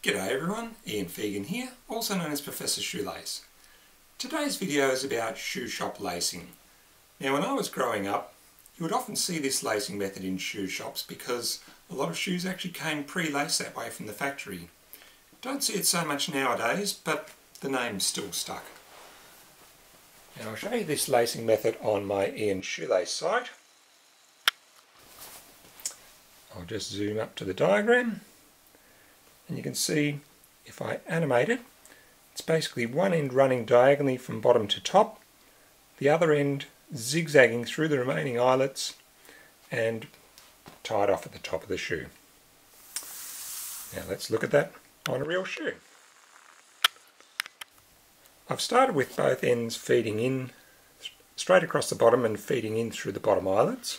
G'day everyone, Ian Fieggen here, also known as Professor Shoelace. Today's video is about shoe shop lacing. Now when I was growing up, you would often see this lacing method in shoe shops because a lot of shoes actually came pre-laced that way from the factory. Don't see it so much nowadays, but the name's still stuck. Now I'll show you this lacing method on my Ian Shoelace site. I'll just zoom up to the diagram and you can see if I animate it it's basically one end running diagonally from bottom to top the other end zigzagging through the remaining eyelets and tied off at the top of the shoe. Now let's look at that on a real shoe. I've started with both ends feeding in straight across the bottom and feeding in through the bottom eyelets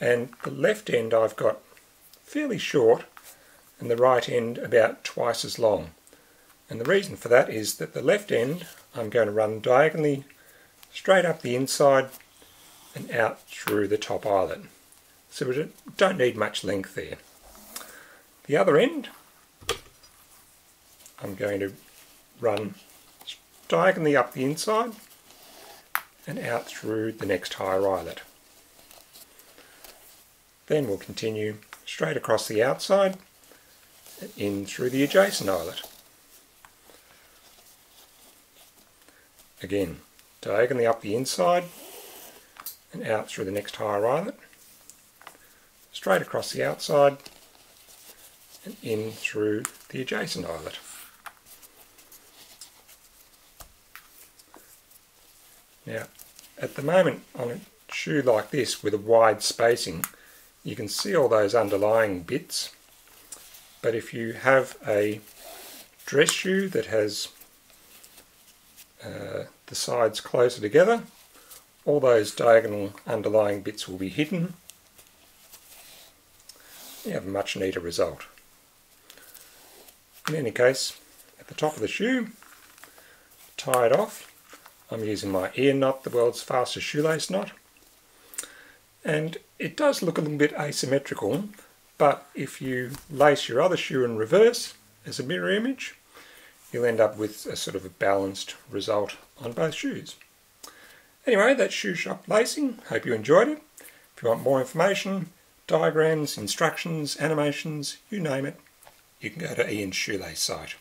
and the left end I've got fairly short and the right end about twice as long. And the reason for that is that the left end I'm going to run diagonally straight up the inside and out through the top eyelet. So we don't need much length there. The other end I'm going to run diagonally up the inside and out through the next higher eyelet. Then we'll continue straight across the outside in through the adjacent eyelet. Again, diagonally up the inside and out through the next higher eyelet, straight across the outside and in through the adjacent eyelet. Now, at the moment on a shoe like this with a wide spacing, you can see all those underlying bits but if you have a dress shoe that has uh, the sides closer together all those diagonal underlying bits will be hidden. You have a much neater result. In any case at the top of the shoe tie it off. I'm using my Ian knot the world's fastest shoelace knot. And it does look a little bit asymmetrical but if you lace your other shoe in reverse as a mirror image you'll end up with a sort of a balanced result on both shoes. Anyway, that's shoe shop lacing. Hope you enjoyed it. If you want more information, diagrams, instructions, animations, you name it, you can go to Ian's Shoelace site.